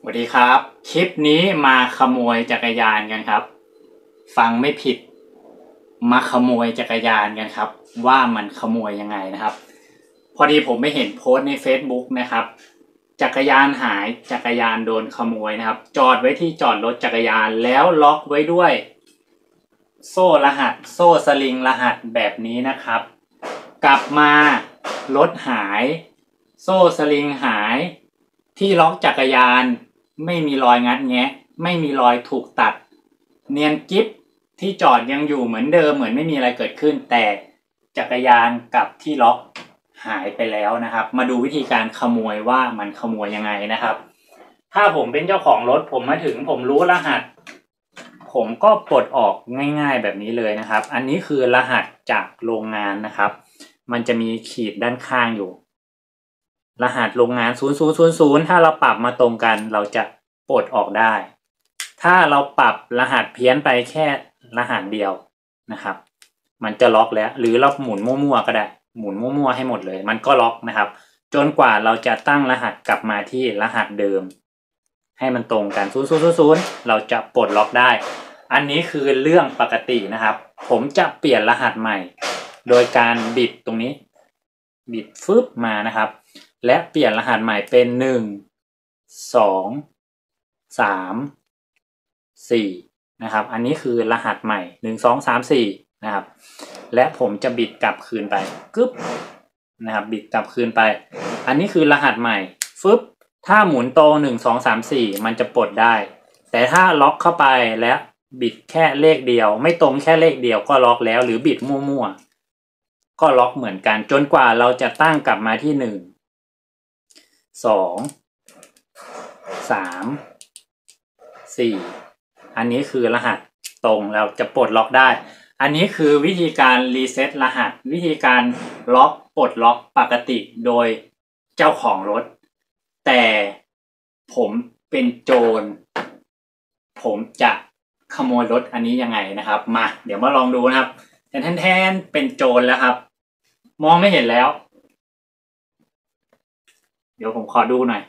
สวัสดีครับ คลิปนี้มาขโมยจักรยานกันครับ ฟังไม่ผิด มาขโมยจักรยานกันครับ ว่ามันขโมยยังไงนะครับ พอดีผมไม่เห็นโพสต์ใน Facebook นะครับ จักรยานหายจักรยานโดนขโมยนะครับ จอดไว้ที่จอดรถจักรยานแล้วล็อกไว้ด้วย โซ่รหัส โซ่สลิงรหัสแบบนี้นะครับ กลับมารถหาย โซ่สลิงหาย ที่ล็อกจักรยาน ไม่มีรอยงัดแงะ ไม่มีรอยถูกตัด เนียนกิฟที่จอดยังอยู่เหมือนเดิมเหมือนไม่มีอะไรเกิดขึ้น แต่จักรยานกับที่ล็อกหายไปแล้วนะครับ มาดูวิธีการขโมยว่ามันขโมยยังไงนะครับ ถ้าผมเป็นเจ้าของรถผมมาถึงผมรู้รหัส ผมก็ปลดออกง่าย ๆ แบบนี้เลยนะครับ อันนี้คือรหัสจากโรงงานนะครับ มันจะมีขีดด้านข้างอยู่ รหัสโรงงาน 0000 ถ้าเราปรับมาตรงกันเราจะปลดออกได้ ถ้าเราปรับรหัสเพี้ยนไปแค่รหัสเดียวนะครับ มันจะล็อกแล้ว หรือเราหมุนมั่วๆก็ได้ หมุนมั่วๆให้หมดเลย มันก็ล็อกนะครับ จนกว่าเราจะตั้งรหัสกลับมาที่รหัสเดิม ให้มันตรงกัน 0000 เราจะปลดล็อกได้ อันนี้คือเรื่องปกตินะครับ ผมจะเปลี่ยนรหัสใหม่ โดยการบิดตรงนี้ บิดฟึบมานะครับ และเปลี่ยนรหัสใหม่เป็นหนึ่งสองสามสี่นะครับ อันนี้คือรหัสใหม่หนึ่งสองสามสี่นะครับ และผมจะบิดกลับคืนไปกึ๊บนะครับ บิดกลับคืนไป อันนี้คือรหัสใหม่ฟึบถ้าหมุนโตหนึ่งสองสามสี่มันจะปลดได้ แต่ถ้าล็อกเข้าไปและบิดแค่เลขเดียว ไม่ตรงแค่เลขเดียวก็ล็อกแล้ว หรือบิดมั่วๆ ก็ล็อกเหมือนกันจนกว่าเราจะตั้งกลับมาที่หนึ่งสองสามสี่อันนี้คือรหัสตรงเราจะปลดล็อกได้ อันนี้คือวิธีการรีเซ็ตรหัส วิธีการล็อกปลดล็อกปกติโดยเจ้าของรถ แต่ผมเป็นโจร ผมจะขโมยรถอันนี้ยังไงนะครับ มา เดี๋ยวมาลองดูนะครับแทนแทนเป็นโจรแล้วครับ มองไม่เห็นแล้ว เดี๋ยวผมขอดูหน่อย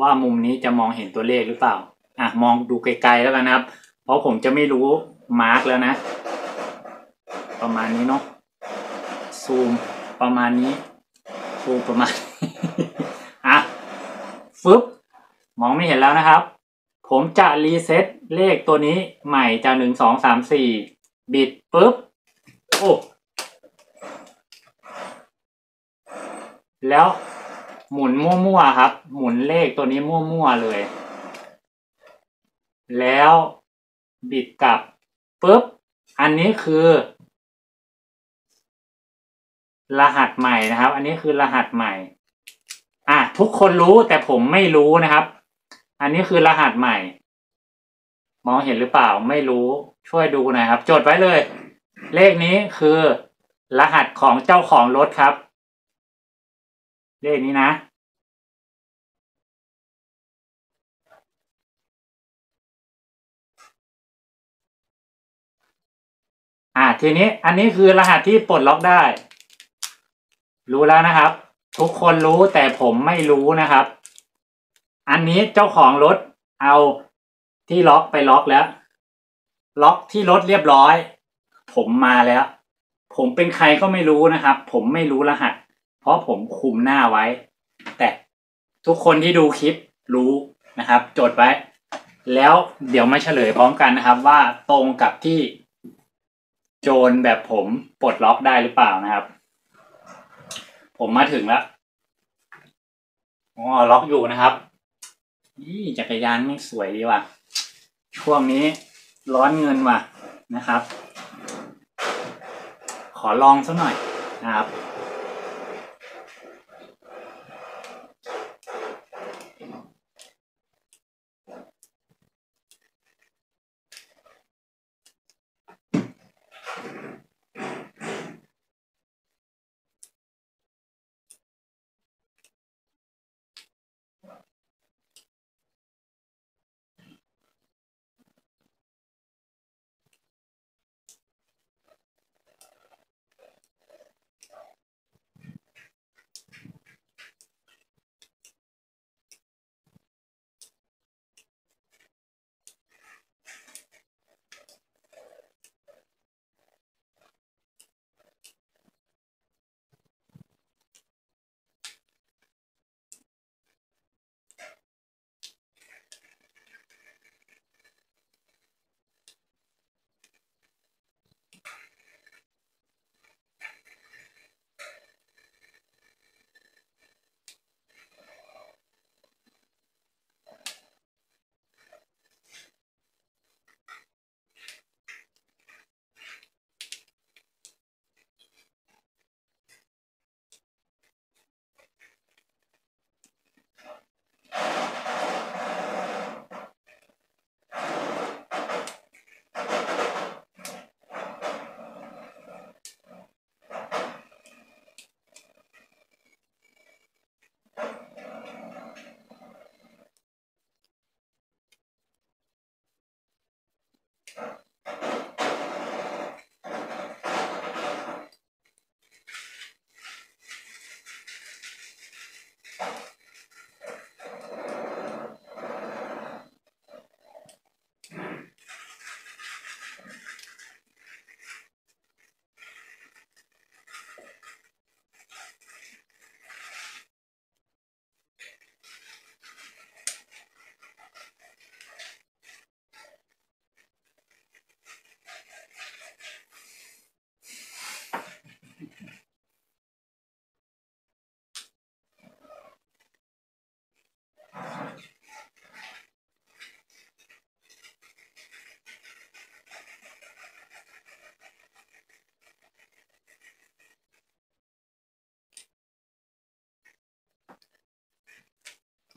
ว่ามุมนี้จะมองเห็นตัวเลขหรือเปล่า อะมองดูไกลๆแล้วกันนะครับ เพราะผมจะไม่รู้มาร์กแล้วนะ ประมาณนี้เนาะซูมประมาณนี้ซูมประมาณอะฟึบมองไม่เห็นแล้วนะครับ ผมจะรีเซ็ตเลขตัวนี้ใหม่จากหนึ่งสองสามสี่บิดปุ๊บ โอ้ แล้วหมุนมั่วๆครับ หมุนเลขตัวนี้มั่วๆเลย แล้วบิดกลับปุ๊บ อันนี้คือ รหัสใหม่นะครับ อันนี้คือรหัสใหม่ อะทุกคนรู้แต่ผมไม่รู้นะครับ อันนี้คือรหัสใหม่ มองเห็นหรือเปล่าไม่รู้ช่วยดูหน่อยครับ จดไว้เลย เลขนี้คือ รหัสของเจ้าของรถครับ เลขนี้นะ อ่าทีนี้อันนี้คือรหัสที่ปลดล็อกได้ รู้แล้วนะครับ ทุกคนรู้แต่ผมไม่รู้นะครับ อันนี้เจ้าของรถเอาที่ล็อกไปล็อกแล้ว ล็อกที่รถเรียบร้อย ผมมาแล้ว ผมเป็นใครก็ไม่รู้นะครับ ผมไม่รู้รหัส เพราะผมคุมหน้าไว้ แต่ทุกคนที่ดูคลิปรู้นะครับ จดไว้ แล้วเดี๋ยวมาเฉลยพร้อมกันนะครับว่าตรงกับที่โจรแบบผมปลดล็อกได้หรือเปล่านะครับ ผมมาถึงแล้วอ๋อล็อกอยู่นะครับนี่จักรยานไม่สวยดีว่ะ ช่วงนี้ร้อนเงินว่ะนะครับ ขอลองสักหน่อยนะครับ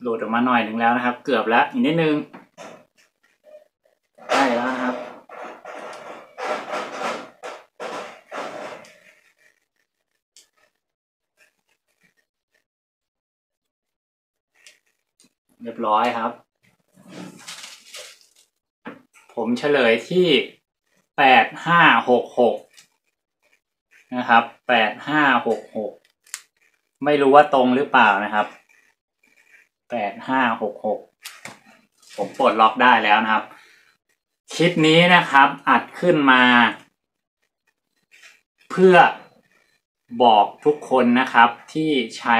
หลุดออกมาหน่อยหนึ่งแล้วนะครับ เกือบแล้วอีกนิดนึงใกล้แล้วนะครับ เรียบร้อยครับ ผมเฉลยที่แปดห้าหกหกนะครับแปดห้าหกหกไม่รู้ว่าตรงหรือเปล่านะครับ แปดห้าหกหกผมปลดล็อกได้แล้วนะครับ คลิปนี้นะครับ อัดขึ้นมา เพื่อบอกทุกคนนะครับที่ใช้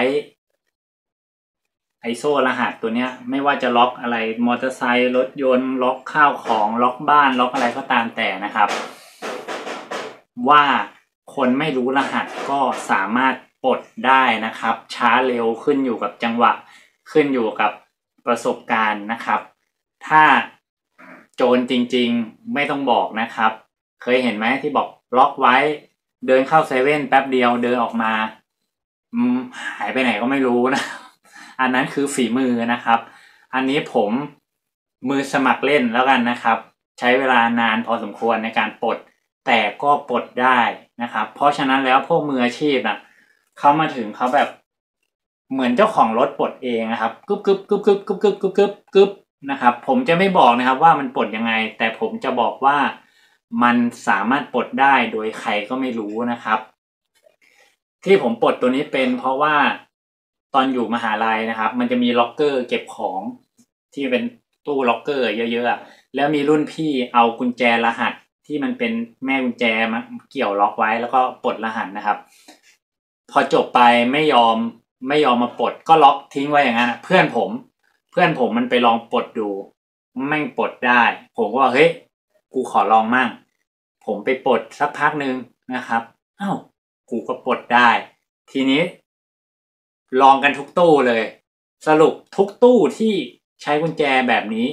ไอโซ่รหัสตัวเนี้ย ไม่ว่าจะล็อกอะไรมอเตอร์ไซค์รถยนต์ ล็อกข้าวของ ล็อกบ้าน ล็อกอะไรก็ตามแต่นะครับ ว่าคนไม่รู้รหัสก็สามารถปลดได้นะครับ ช้าเร็วขึ้นอยู่กับจังหวะ ขึ้นอยู่กับประสบการณ์นะครับ ถ้าโจรจริงๆไม่ต้องบอกนะครับ เคยเห็นไหมที่บอกล็อกไว้ เดินเข้าเซเว่นแป๊บเดียวเดินออกมาหายไปไหนก็ไม่รู้นะ อันนั้นคือฝีมือนะครับ อันนี้ผมมือสมัครเล่นแล้วกันนะครับ ใช้เวลานานพอสมควรในการปลดแต่ก็ปลดได้นะครับ เพราะฉะนั้นแล้วพวกมืออาชีพอะเขามาถึงเขาแบบ เหมือนเจ้าของรถปลดเองนะครับกึบกึบกึบกึบกึบกึบกึบกึบกึบนะครับ ผมจะไม่บอกนะครับว่ามันปลดยังไง แต่ผมจะบอกว่ามันสามารถปลดได้โดยใครก็ไม่รู้นะครับ ที่ผมปลดตัวนี้เป็น เพราะว่าตอนอยู่มหาลัยนะครับ มันจะมีล็อกเกอร์เก็บของที่เป็นตู้ล็อกเกอร์เยอะๆแล้วมีรุ่นพี่เอากุญแจรหัสที่มันเป็นแม่กุญแจมาเกี่ยวล็อกไว้แล้วก็ปลดรหัสนะครับ พอจบไปไม่ยอม ไม่ยอมมาปลดก็ล็อกทิ้งไว้อย่างนั้นเพื่อนผม เพื่อนผมมันไปลองปลดดูแม่งปลดได้ ผมก็ว่าเฮ้ยกูขอลองมั่ง ผมไปปลดสักพักหนึ่งนะครับอ้าวกูก็ปลดได้ ทีนี้ ลองกันทุกตู้เลย สรุปทุกตู้ที่ใช้กุญแจแบบนี้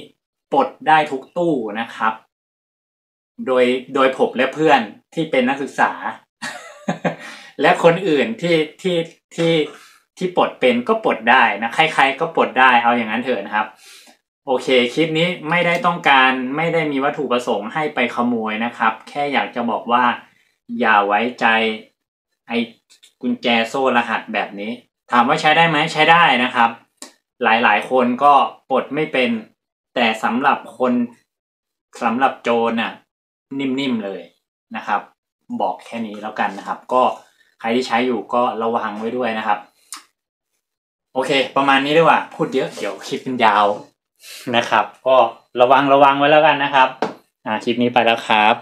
ปลดได้ทุกตู้นะครับ โดยโดยผมและเพื่อนที่เป็นนักศึกษา และคนอื่นที่ที่ที่ ที่ปลดเป็นก็ปลดได้นะ ใครๆก็ปลดได้เอาอย่างนั้นเถอะนะครับ โอเคคลิปนี้ไม่ได้ต้องการไม่ได้มีวัตถุประสงค์ให้ไปขโมยนะครับ แค่อยากจะบอกว่า อย่าไว้ใจไอ้กุญแจโซ่รหัสแบบนี้ ถามว่าใช้ได้ไหมใช้ได้นะครับ หลายๆ คนก็ปลดไม่เป็น แต่สำหรับคนสำหรับโจรน่ะนิ่มๆเลยนะครับ บอกแค่นี้แล้วกันนะครับ ก็ใครที่ใช้อยู่ก็ระวังไว้ด้วยนะครับ โอเค ประมาณนี้ดีกว่า พูดเยอะเดี๋ยวคลิปเป็นยาวนะครับ ก็ระวังระวังไว้แล้วกันนะครับ อ่าคลิปนี้ไปแล้วครับ